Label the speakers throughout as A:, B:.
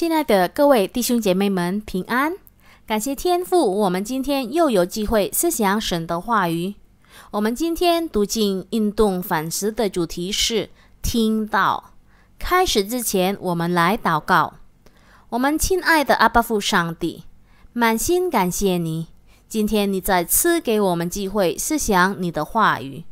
A: 亲爱的各位弟兄姐妹们，平安！感谢天父，我们今天又有机会思想神的话语。我们今天读经运动反思的主题是听到。开始之前，我们来祷告。我们亲爱的阿巴父上帝，满心感谢你，今天你再次给我们机会思想你的话语，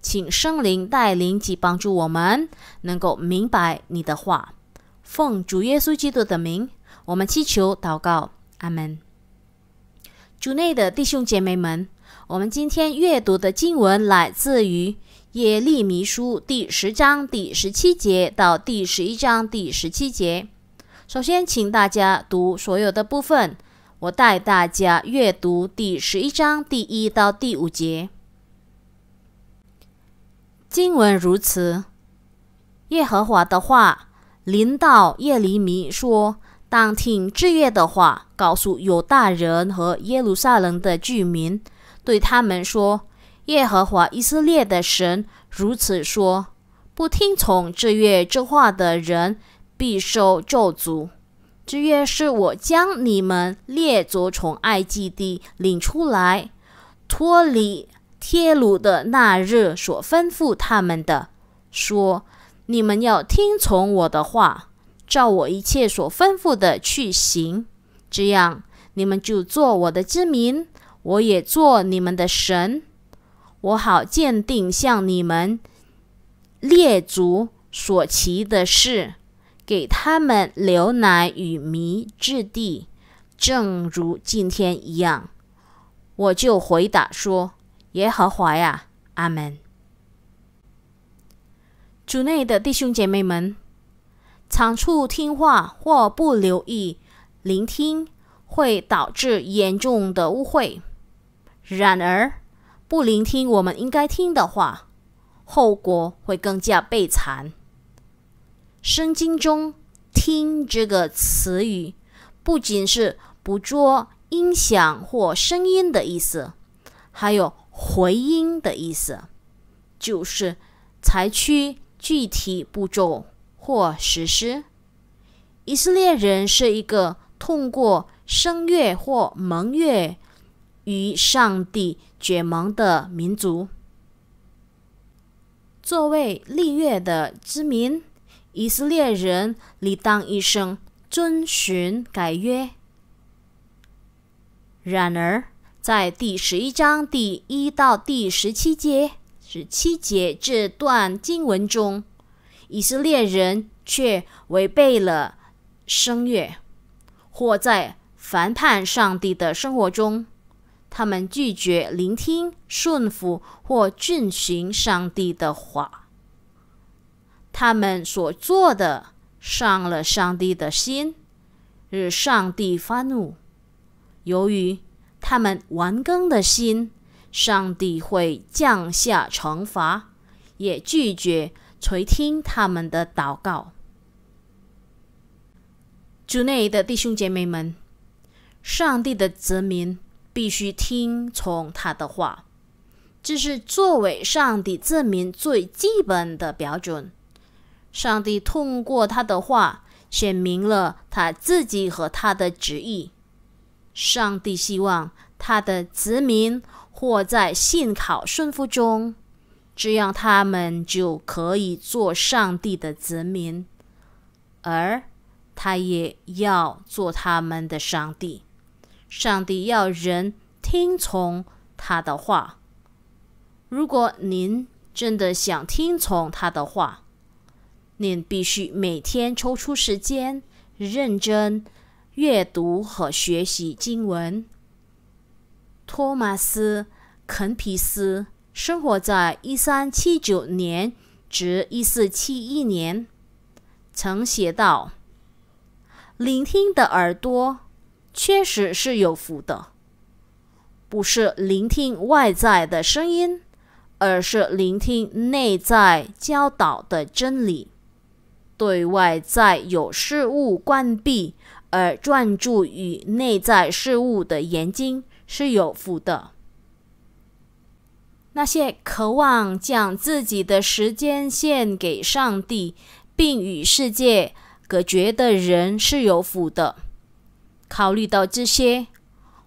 A: 请圣灵带领及帮助我们，能够明白你的话。奉主耶稣基督的名，我们祈求祷告，阿门。主内的弟兄姐妹们，我们今天阅读的经文来自于耶利米书第十章第十七节到第十一章第十七节。首先，请大家读所有的部分，我带大家阅读第十一章第一到第五节。经文如此：耶和华的话。临到耶利米说：“当听制约的话，告诉犹大人和耶路撒冷的居民，对他们说：耶和华以色列的神如此说：不听从制约这话的人，必受咒诅。制约是我将你们列祖从埃及地领出来，脱离贴鲁的那日所吩咐他们的，说。”你们要听从我的话，照我一切所吩咐的去行，这样你们就做我的之民，我也做你们的神。我好鉴定向你们列祖所祈的事，给他们留奶与迷之地，正如今天一样。我就回答说：耶和华呀，阿门。主内的弟兄姐妹们，长处听话或不留意聆听，会导致严重的误会。然而，不聆听我们应该听的话，后果会更加悲惨。圣经中“听”这个词语，不仅是捕捉音响或声音的意思，还有回音的意思，就是采取。具体步骤或实施。以色列人是一个通过声乐或盟乐与上帝结盟的民族。作为立约的之民，以色列人理当一生遵循改约。然而，在第十一章第一到第十七节。十七节这段经文中，以色列人却违背了声乐，或在反叛上帝的生活中，他们拒绝聆听、顺服或遵循上帝的话。他们所做的伤了上帝的心，使上帝发怒。由于他们顽梗的心。上帝会降下惩罚，也拒绝垂听他们的祷告。主内的弟兄姐妹们，上帝的子民必须听从他的话，这是作为上帝子民最基本的标准。上帝通过他的话显明了他自己和他的旨意。上帝希望他的子民。或在信考顺服中，这样他们就可以做上帝的子民，而他也要做他们的上帝。上帝要人听从他的话。如果您真的想听从他的话，您必须每天抽出时间，认真阅读和学习经文。托马斯·肯皮斯生活在一三七九年至一四七一年，曾写道：“聆听的耳朵确实是有福的，不是聆听外在的声音，而是聆听内在教导的真理。对外在有事物关闭而专注于内在事物的眼睛。”是有福的。那些渴望将自己的时间献给上帝，并与世界隔绝的人是有福的。考虑到这些，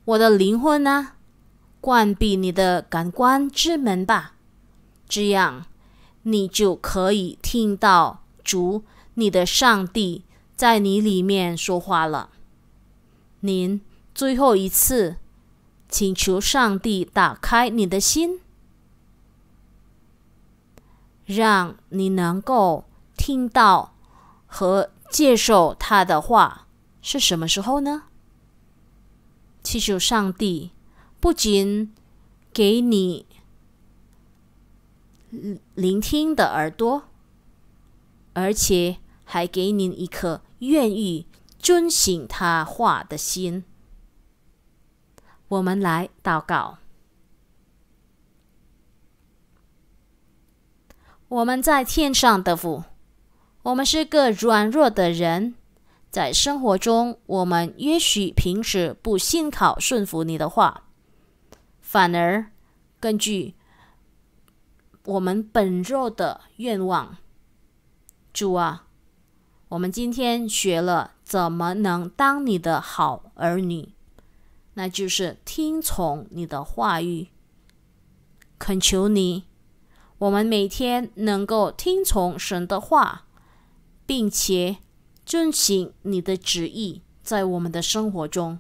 A: 我的灵魂啊，关闭你的感官之门吧，这样你就可以听到主你的上帝在你里面说话了。您最后一次，请求上帝打开你的心。让你能够听到和接受他的话是什么时候呢？祈求上帝不仅给你聆听的耳朵，而且还给你一颗愿意遵行他话的心。我们来祷告。我们在天上的父，我们是个软弱的人，在生活中，我们也许平时不信靠顺服你的话，反而根据我们本肉的愿望。主啊，我们今天学了怎么能当你的好儿女，那就是听从你的话语，恳求你。我们每天能够听从神的话，并且遵行你的旨意，在我们的生活中，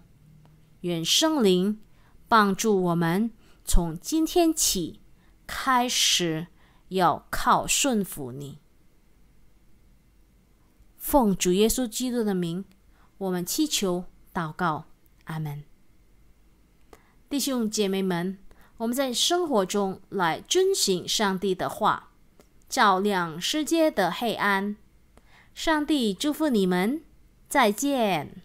A: 愿圣灵帮助我们，从今天起开始要靠顺服你。奉主耶稣基督的名，我们祈求祷告，阿门。弟兄姐妹们。我们在生活中来遵循上帝的话，照亮世界的黑暗。上帝祝福你们，再见。